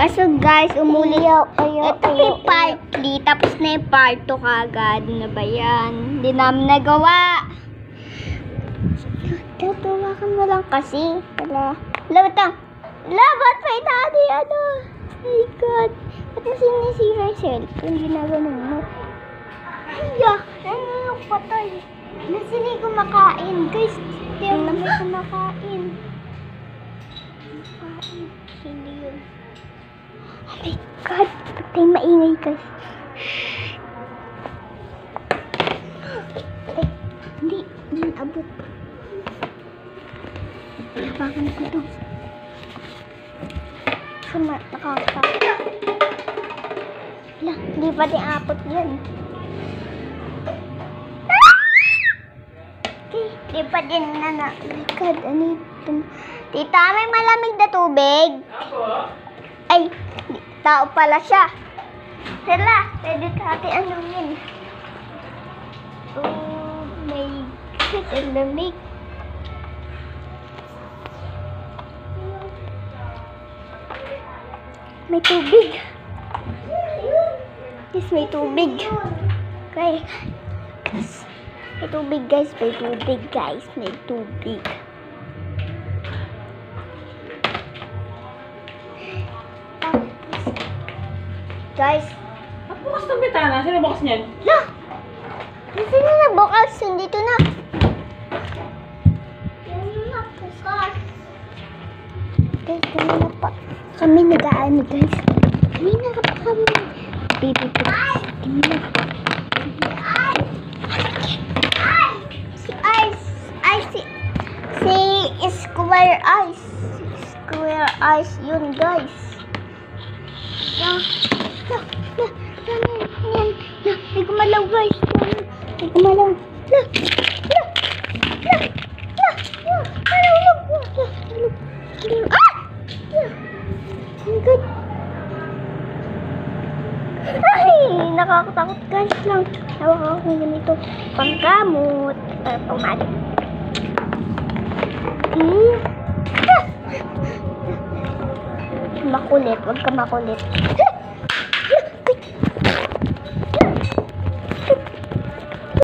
Kaso guys, umuli Ayaw, ayaw, Ito yung part 3, tapos na yung part 2 kagad. Ano ba yan? Hindi namin nagawa. Tatawakan mo lang kasi. Wala. Labat lang. Labat pa itali. Ano? Oh my God. Ba't mo sinisira yung cellphone? Ginaganon mo. Hiya. Ano yung patay? Yung kumakain? Guys, hindi ako na may kumakain. Kumakain. Hindi yun. Oh my God. Patay maingay guys. Ay, hindi. Hindi abot. Hawakan ko to. Sama, nakakata. Wala, hindi pa din abot yan. Okay, di pa din na na. God, ano ito? Tita, may malamig na tubig? Ay, di- tao pala siya. Sila, pwede natin anuhin. Oh my God, ang lamig. May tubig. Yes, may tubig. Okay. Yes. May tubig, guys. May tubig, guys. May tubig. Guys, Bukas ng bitana. Sino bukas niyan? La! Kasi na nabukas, dito na. Yan na, bukas. Guys, kami na pa. Kami nag-aano, guys. Kami na pa kami. Baby, please. Kami na. Si Square Ice. Square Ice yun, guys. Yan. Yan. Yan. Yan. Yan. Yan. May gumalaw, guys. Yan. May gumalaw. La. La. La. La. La. Alaw, alaw. La. La. Alaw. Alaw. Ah! La. Ang good. Ay, nakakatakot guys lang. Hawak ako ng ganito. Panggamot. Uh, pamali. Hmm? Makulit. Huwag ka makulit.